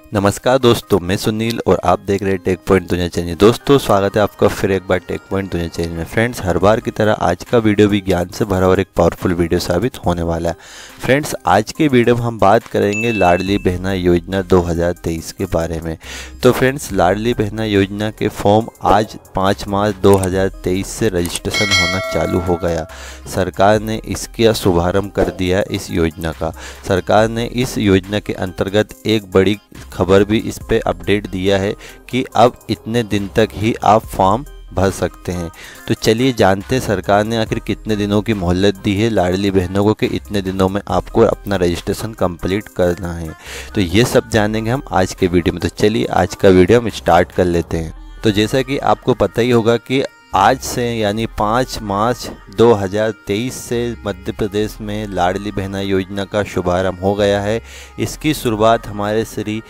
नमस्कार दोस्तों, मैं सुनील और आप देख रहे हैं टेक पॉइंट दुनिया चैनल दोस्तों, स्वागत है आपका फिर एक बार टेक पॉइंट दुनिया चैनल में। फ्रेंड्स हर बार की तरह आज का वीडियो भी ज्ञान से भरा और एक पावरफुल वीडियो साबित होने वाला है। फ्रेंड्स आज के वीडियो में हम बात करेंगे लाडली बहना योजना 2023 के बारे में। तो फ्रेंड्स लाडली बहना योजना के फॉर्म आज पाँच मार्च दो हज़ार तेईस से रजिस्ट्रेशन होना चालू हो गया। सरकार ने इसका शुभारंभ कर दिया इस योजना का। सरकार ने इस योजना के अंतर्गत एक बड़ी खबर भी इस पर अपडेट दिया है कि अब इतने दिन तक ही आप फॉर्म भर सकते हैं। तो चलिए जानते हैं सरकार ने आखिर कितने दिनों की मोहलत दी है। लाडली बहनों को कि इतने दिनों में आपको अपना रजिस्ट्रेशन कंप्लीट करना है। तो ये सब जानेंगे हम आज के वीडियो में। तो चलिए आज का वीडियो हम स्टार्ट कर लेते हैं। तो जैसा कि आपको पता ही होगा कि आज से यानी 5 मार्च 2023 से मध्य प्रदेश में लाडली बहना योजना का शुभारंभ हो गया है। इसकी शुरुआत हमारे श्री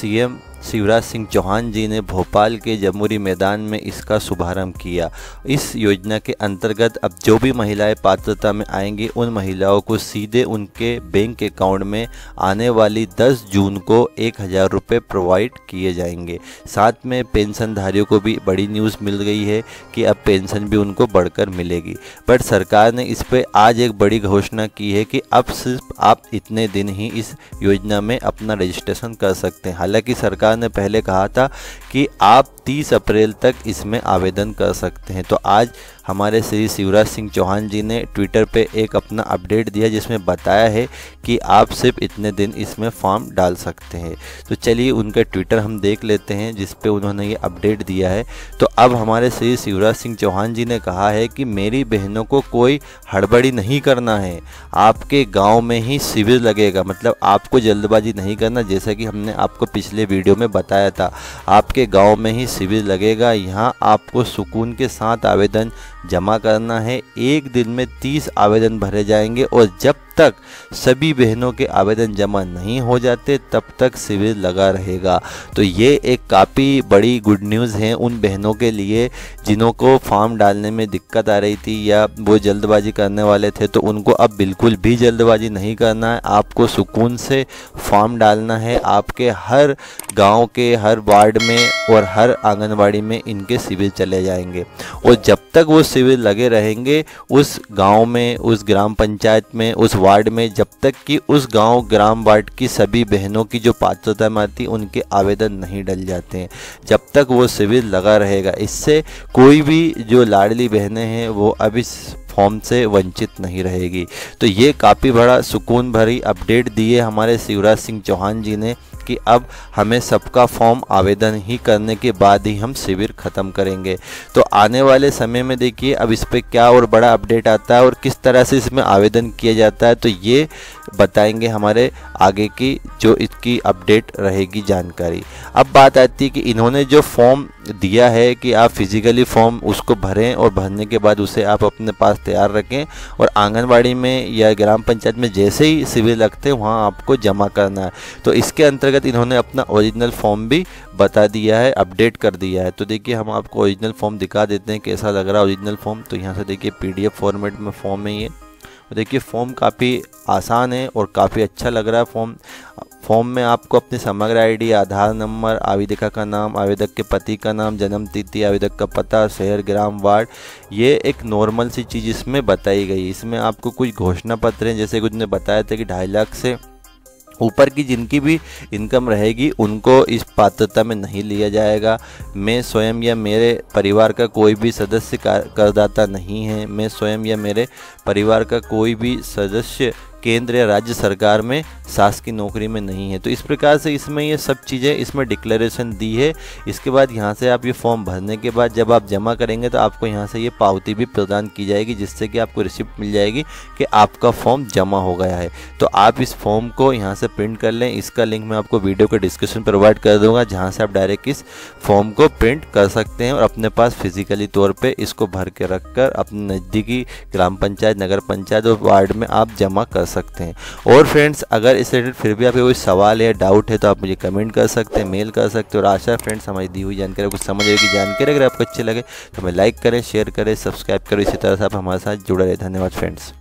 सीएम शिवराज सिंह चौहान जी ने भोपाल के जमुरी मैदान में इसका शुभारंभ किया। इस योजना के अंतर्गत अब जो भी महिलाएँ पात्रता में आएँगी, उन महिलाओं को सीधे उनके बैंक अकाउंट में आने वाली 10 जून को एक हज़ार रुपये प्रोवाइड किए जाएँगे। साथ में पेंशनधारियों को भी बड़ी न्यूज़ मिल गई है कि अब पेंशन भी उनको बढ़कर मिलेगी। बट सरकार ने इस पर आज एक बड़ी घोषणा की है कि अब सिर्फ़ आप इतने दिन ही इस योजना में अपना रजिस्ट्रेशन कर सकते हैं। हालाँकि सरकार ने पहले कहा था कि आप 30 अप्रैल तक इसमें आवेदन कर सकते हैं। तो आज हमारे श्री शिवराज सिंह चौहान जी ने ट्विटर पे एक अपना अपडेट दिया जिसमें बताया है कि आप सिर्फ़ इतने दिन इसमें फॉर्म डाल सकते हैं। तो चलिए उनका ट्विटर हम देख लेते हैं जिस पे उन्होंने ये अपडेट दिया है। तो अब हमारे श्री शिवराज सिंह चौहान जी ने कहा है कि मेरी बहनों को कोई हड़बड़ी नहीं करना है। आपके गाँव में ही शिविर लगेगा मतलब आपको जल्दबाजी नहीं करना, जैसा कि हमने आपको पिछले वीडियो में बताया था। आपके गाँव में ही शिविर लगेगा। यहाँ आपको सुकून के साथ आवेदन जमा करना है। एक दिन में तीस आवेदन भरे जाएँगे और जब तक सभी बहनों के आवेदन जमा नहीं हो जाते, तब तक शिविर लगा रहेगा। तो ये एक काफ़ी बड़ी गुड न्यूज़ है उन बहनों के लिए जिन्हों को फॉर्म डालने में दिक्कत आ रही थी या वो जल्दबाजी करने वाले थे तो उनको अब बिल्कुल भी जल्दबाजी नहीं करना है। आपको सुकून से फॉर्म डालना है। आपके हर गाँव के, हर वार्ड में और हर आंगनबाड़ी में इनके शिविर चले जाएँगे। और जब तक वो शिविर लगे रहेंगे, उस गाँव में, उस ग्राम पंचायत में, उस वार्ड में जब तक कि उस गाँव ग्राम वार्ड की सभी बहनों की जो पात्रता में आती उनके आवेदन नहीं डल जाते हैं। जब तक वो शिविर लगा रहेगा, इससे कोई भी जो लाडली बहनें हैं, वो अब इस फॉर्म से वंचित नहीं रहेगी। तो ये काफ़ी बड़ा सुकून भरी अपडेट दिए हमारे शिवराज सिंह चौहान जी ने। कि अब हमें सबका फॉर्म आवेदन ही करने के बाद ही हम शिविर ख़त्म करेंगे। तो आने वाले समय में देखिए, अब इस पर क्या और बड़ा अपडेट आता है और किस तरह से इसमें आवेदन किया जाता है तो ये बताएँगे हमारे आगे की जो इसकी अपडेट रहेगी जानकारी। अब बात आती है कि इन्होंने जो फॉर्म दिया है कि आप फिज़िकली फॉर्म उसको भरें और भरने के बाद उसे आप अपने पास तैयार रखें और आंगनबाड़ी में या ग्राम पंचायत में जैसे ही शिविर लगते हैं, वहाँ आपको जमा करना है। तो इसके अंतर्गत इन्होंने अपना ओरिजिनल फॉर्म भी बता दिया है अपडेट कर दिया है। तो देखिए, हम आपको ओरिजिनल फॉर्म दिखा देते हैं कैसा लग रहा है ओरिजिनल फॉर्म तो यहाँ से देखिए पीडीएफ फॉर्मेट में फॉर्म है ये। देखिए फॉर्म काफ़ी आसान है और काफ़ी अच्छा लग रहा है फॉर्म फॉर्म में आपको अपनी समग्र आईडी आधार नंबर, आवेदिका का नाम, आवेदक के पति का नाम, जन्म तिथि, आवेदक का पता, शहर, ग्राम, वार्ड, ये एक नॉर्मल सी चीज़ इसमें बताई गई। इसमें आपको कुछ घोषणा पत्र हैं, जैसे कुछ ने बताया था कि ढाई लाख से ऊपर की जिनकी भी इनकम रहेगी, उनको इस पात्रता में नहीं लिया जाएगा। मैं स्वयं या मेरे परिवार का कोई भी सदस्य करदाता नहीं है। मैं स्वयं या मेरे परिवार का कोई भी सदस्य केंद्र या राज्य सरकार में सास की नौकरी में नहीं है। तो इस प्रकार से इसमें ये सब चीज़ें, इसमें डिक्लेरेशन दी है। इसके बाद यहाँ से आप ये फॉर्म भरने के बाद जब आप जमा करेंगे तो आपको यहाँ से ये पावती भी प्रदान की जाएगी, जिससे कि आपको रिसिप्ट मिल जाएगी कि आपका फॉर्म जमा हो गया है। तो आप इस फॉर्म को यहाँ से प्रिंट कर लें। इसका लिंक मैं आपको वीडियो के डिस्क्रिप्शन प्रोवाइड कर दूँगा, जहाँ से आप डायरेक्ट इस फॉर्म को प्रिंट कर सकते हैं और अपने पास फिजिकली तौर पर इसको भर के रख कर अपने नज़दीकी ग्राम पंचायत, नगर पंचायत और वार्ड में आप जमा कर सकते हैं। और फ्रेंड्स अगर इस रिलेटेड फिर भी आपके कोई सवाल है डाउट है तो आप मुझे कमेंट कर सकते हैं मेल कर सकते हैं। और आशा फ्रेंड्स हमारी दी हुई जानकारी, कुछ समझ आएगी जानकारी, अगर आपको अच्छी लगे तो हमें लाइक करें शेयर करें सब्सक्राइब करें। इसी तरह से आप हमारे साथ जुड़े रहे। धन्यवाद फ्रेंड्स